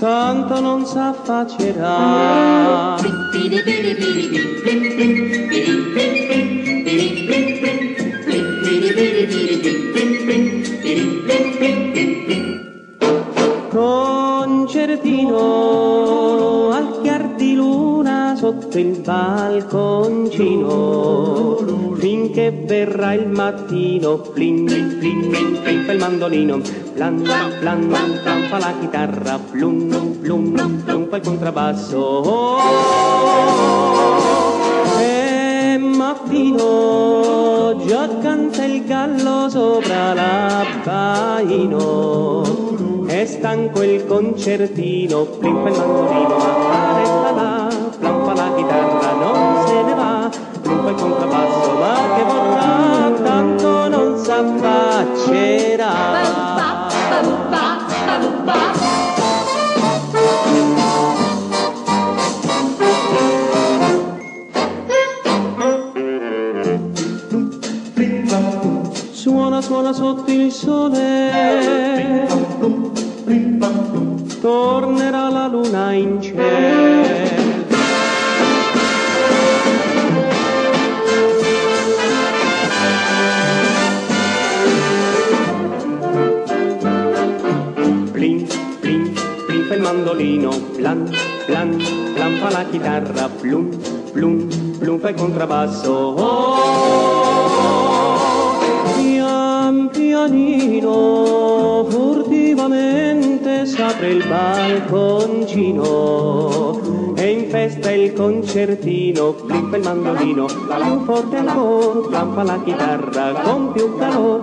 tanto non s'affacerà. Concertino luna sotto il balconcino finché verrà il mattino plin plin plin plin plin mandolino plan plan plan la chitarra plum plum plum plum fa il contrabbasso e mattino già canta il gallo sopra l'abbaino è stanco il concertino plin faccerà. Ba, ba, ba, suona, suona sotto il sole. mandolino, plan, plan, plan la guitarra, plum, plum, plum fa el contrabasso. Oh, pian pianino, furtivamente se apre el balconcino e in festa concertino, flippa el mandolino, più forte ancora, plan fa la chitarra con più calor.